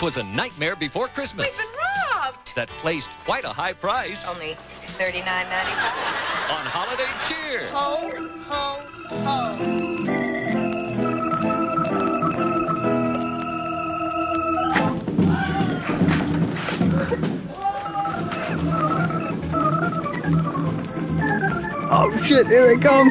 'Twas a nightmare before Christmas. We've been robbed. That placed quite a high price Only thirty-nine ninety-five. on holiday cheer. Ho, ho, ho. Oh shit, here they come.